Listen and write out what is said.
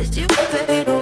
It's you.